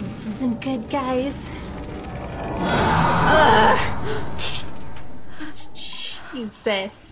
This isn't good, guys. Ah. Ugh. Jesus.